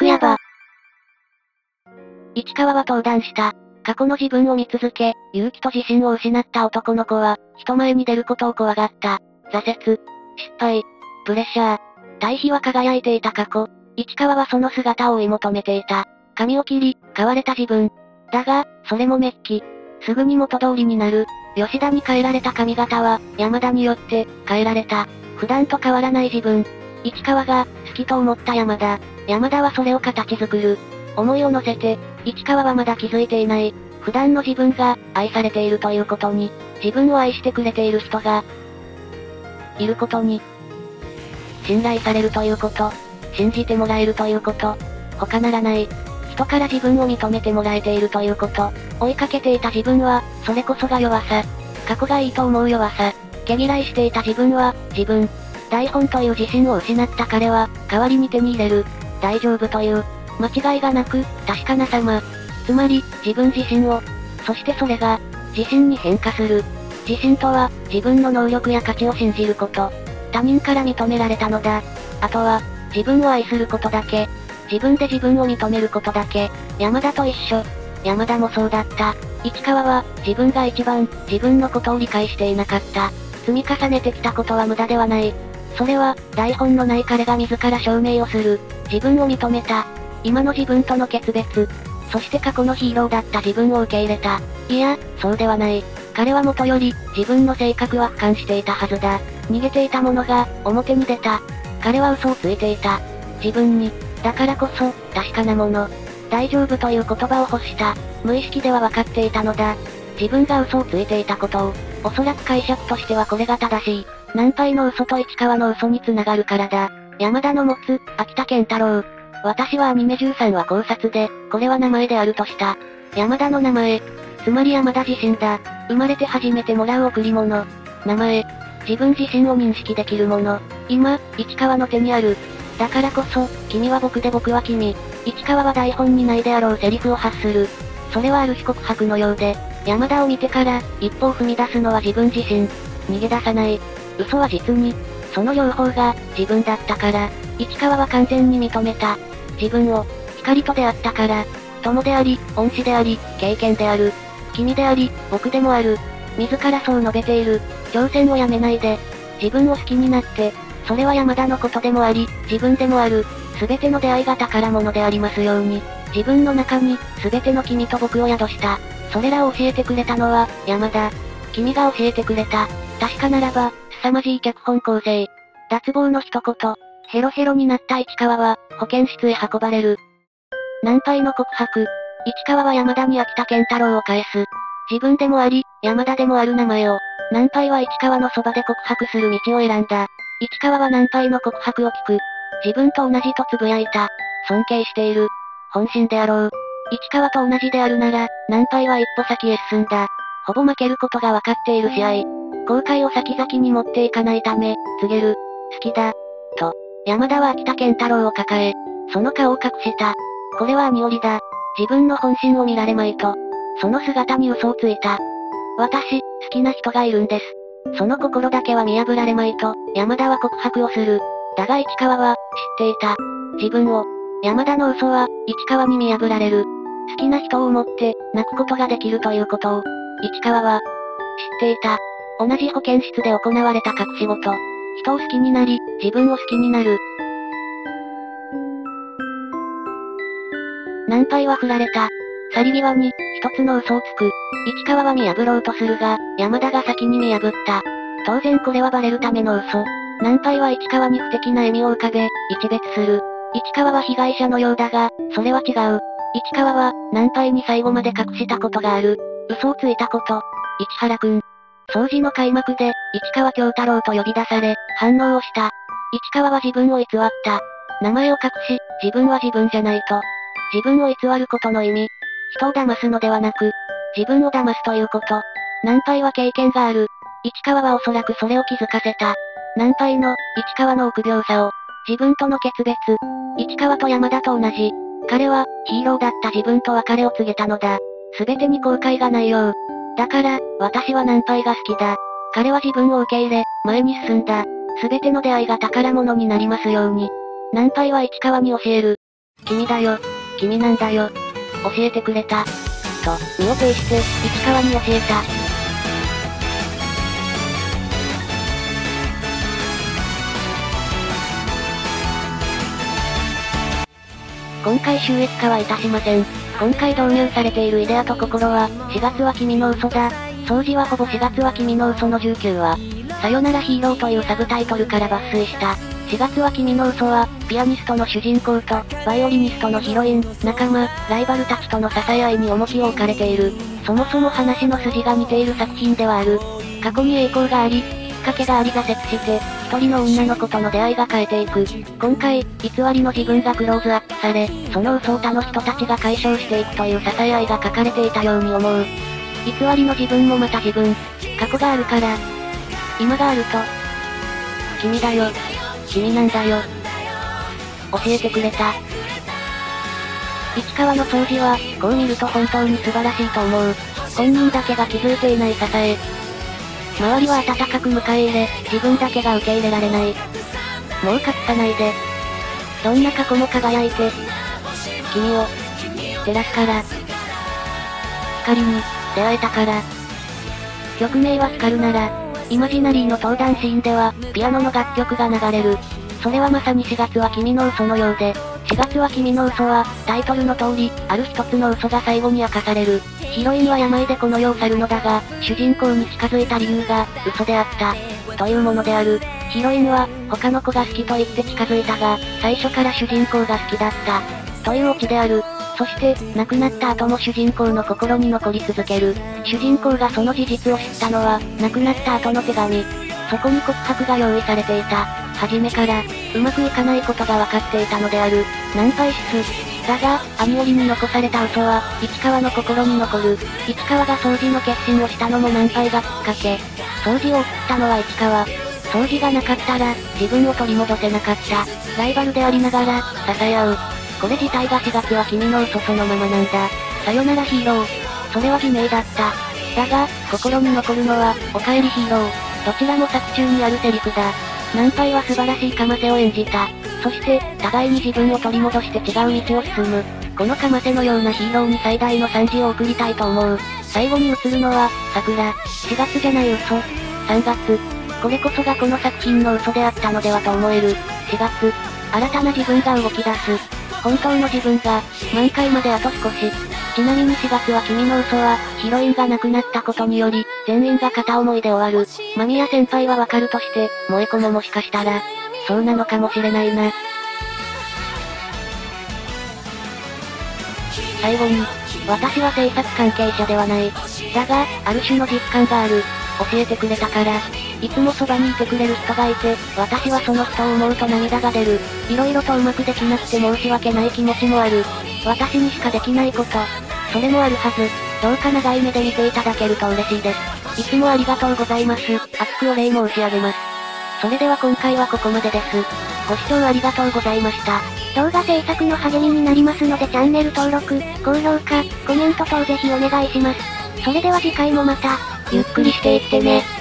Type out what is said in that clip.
クヤバ。市川は登壇した。過去の自分を見続け、勇気と自信を失った男の子は、人前に出ることを怖がった。挫折、失敗、プレッシャー。対比は輝いていた過去。市川はその姿を追い求めていた。髪を切り、変われた自分。だが、それもメッキ。すぐに元通りになる。吉田に変えられた髪型は、山田によって、変えられた。普段と変わらない自分。市川が、好きと思った山田。山田はそれを形作る。思いを乗せて、市川はまだ気づいていない。普段の自分が、愛されているということに、自分を愛してくれている人が、いることに、信頼されるということ、信じてもらえるということ、他ならない。人から自分を認めてもらえているということ、追いかけていた自分は、それこそが弱さ。過去がいいと思う弱さ。毛嫌いしていた自分は、自分。台本という自信を失った彼は、代わりに手に入れる。大丈夫という、間違いがなく、確かな様。つまり、自分自身を、そしてそれが、自信に変化する。自信とは、自分の能力や価値を信じること。他人から認められたのだ。あとは、自分を愛することだけ。自分で自分を認めることだけ。山田と一緒。山田もそうだった。市川は、自分が一番、自分のことを理解していなかった。積み重ねてきたことは無駄ではない。それは、台本のない彼が自ら証明をする。自分を認めた。今の自分との決別。そして過去のヒーローだった自分を受け入れた。いや、そうではない。彼は元より、自分の性格は俯瞰していたはずだ。逃げていたものが、表に出た。彼は嘘をついていた。自分に。だからこそ、確かなもの。大丈夫という言葉を欲した。無意識では分かっていたのだ。自分が嘘をついていたことを、おそらく解釈としてはこれが正しい。南海の嘘と市川の嘘に繋がるからだ。山田の持つ、秋田健太郎。私はアニメ13は考察で、これは名前であるとした。山田の名前。つまり山田自身だ。生まれて初めてもらう贈り物。名前。自分自身を認識できるもの。今、市川の手にある。だからこそ、君は僕で僕は君。市川は台本にないであろうセリフを発する。それはある日告白のようで、山田を見てから、一歩を踏み出すのは自分自身。逃げ出さない。嘘は実に、その両方が、自分だったから、市川は完全に認めた。自分を、光と出会ったから、友であり、恩師であり、経験である。君であり、僕でもある。自らそう述べている。挑戦をやめないで。自分を好きになって、それは山田のことでもあり、自分でもある。すべての出会いが宝物でありますように。自分の中に、すべての君と僕を宿した。それらを教えてくれたのは、山田。君が教えてくれた。確かならば、凄まじい脚本構成。脱帽の一言。ヘロヘロになった市川は、保健室へ運ばれる。南海の告白。市川は山田に秋田健太郎を返す。自分でもあり、山田でもある名前を。南海は市川のそばで告白する道を選んだ。市川は南海の告白を聞く。自分と同じと呟いた。尊敬している。本心であろう。市川と同じであるなら、南海は一歩先へ進んだ。ほぼ負けることが分かっている試合。後悔を先々に持っていかないため、告げる。好きだ。と、山田は秋田健太郎を抱え、その顔を隠した。これは兄折だ。自分の本心を見られまいと。その姿に嘘をついた。私、好きな人がいるんです。その心だけは見破られまいと、山田は告白をする。だが市川は、知っていた。自分を。山田の嘘は、市川に見破られる。好きな人を思って、泣くことができるということを、市川は、知っていた。同じ保健室で行われた隠し事。人を好きになり、自分を好きになる。南海は振られた。去り際に、一つの嘘をつく。市川は見破ろうとするが、山田が先に見破った。当然これはバレるための嘘。南海は市川に不敵な笑みを浮かべ、一別する。市川は被害者のようだが、それは違う。市川は、南海に最後まで隠したことがある。嘘をついたこと。市原くん。掃除の開幕で、市川京太郎と呼び出され、反応をした。市川は自分を偽った。名前を隠し、自分は自分じゃないと。自分を偽ることの意味。人を騙すのではなく、自分を騙すということ。南海は経験がある。市川はおそらくそれを気づかせた。南海の、市川の臆病さを、自分との決別。市川と山田と同じ。彼は、ヒーローだった自分と別れを告げたのだ。すべてに後悔がないよう。だから、私は南海が好きだ。彼は自分を受け入れ、前に進んだ。すべての出会いが宝物になりますように。南海は市川に教える。君だよ。君なんだよ。教えてくれた。と、身を挺して、市川に教えた。今回収益化はいたしません。今回導入されているイデアと心は、4月は君の嘘だ。掃除はほぼ4月は君の嘘の19話。さよならヒーローというサブタイトルから抜粋した。4月は君の嘘は、ピアニストの主人公と、バイオリニストのヒロイン、仲間、ライバルたちとの支え合いに重きを置かれている。そもそも話の筋が似ている作品ではある。過去に栄光があり、っかけがあり挫折して、一人の女の子との出会いが変えていく。今回、偽りの自分がクローズアップされ、その嘘を他の人たちが解消していくという支え合いが書かれていたように思う。偽りの自分もまた自分。過去があるから。今があると。君だよ。君なんだよ。教えてくれた。市川の掃除は、こう見ると本当に素晴らしいと思う。本人だけが気づいていない支え。周りは温かく迎え入れ、自分だけが受け入れられない。もう隠さないで。どんな過去も輝いて、君を、照らすから。光に、出会えたから。曲名はスカルなら、イマジナリーの登壇シーンでは、ピアノの楽曲が流れる。それはまさに4月は君の嘘のようで、4月は君の嘘は、タイトルの通り、ある一つの嘘が最後に明かされる。ヒロインは病でこの世を去るのだが、主人公に近づいた理由が、嘘であった。というものである。ヒロインは、他の子が好きと言って近づいたが、最初から主人公が好きだった。というオチである。そして、亡くなった後も主人公の心に残り続ける。主人公がその事実を知ったのは、亡くなった後の手紙。そこに告白が用意されていた。初めから、うまくいかないことが分かっていたのである。ナンパイシス。だが、兄よりに残された嘘は、市川の心に残る。市川が掃除の決心をしたのもナンパイがきっかけ。掃除を送ったのは市川。掃除がなかったら、自分を取り戻せなかった。ライバルでありながら、支え合う。これ自体が4月は君の嘘そのままなんだ。さよならヒーロー。それは偽名だった。だが、心に残るのは、お帰りヒーロー。どちらも作中にあるセリフだ。ナンパイは素晴らしいかませを演じた。そして、互いに自分を取り戻して違う道を進む。このかませのようなヒーローに最大の賛辞を送りたいと思う。最後に映るのは、桜。4月じゃない嘘。3月。これこそがこの作品の嘘であったのではと思える。4月。新たな自分が動き出す。本当の自分が、満開まであと少し。ちなみに4月は君の嘘は、ヒロインが亡くなったことにより、全員が片思いで終わる。間宮先輩はわかるとして、萌え子ももしかしたら、そうなのかもしれないな。最後に、私は制作関係者ではない。だが、ある種の実感がある。教えてくれたから。いつもそばにいてくれる人がいて、私はその人を思うと涙が出る。色々とうまくできなくて申し訳ない気持ちもある。私にしかできないこと。それもあるはず。どうか長い目で見ていただけると嬉しいです。いつもありがとうございます。熱くお礼申し上げます。それでは今回はここまでです。ご視聴ありがとうございました。動画制作の励みになりますのでチャンネル登録、高評価、コメント等ぜひお願いします。それでは次回もまた、ゆっくりしていってね。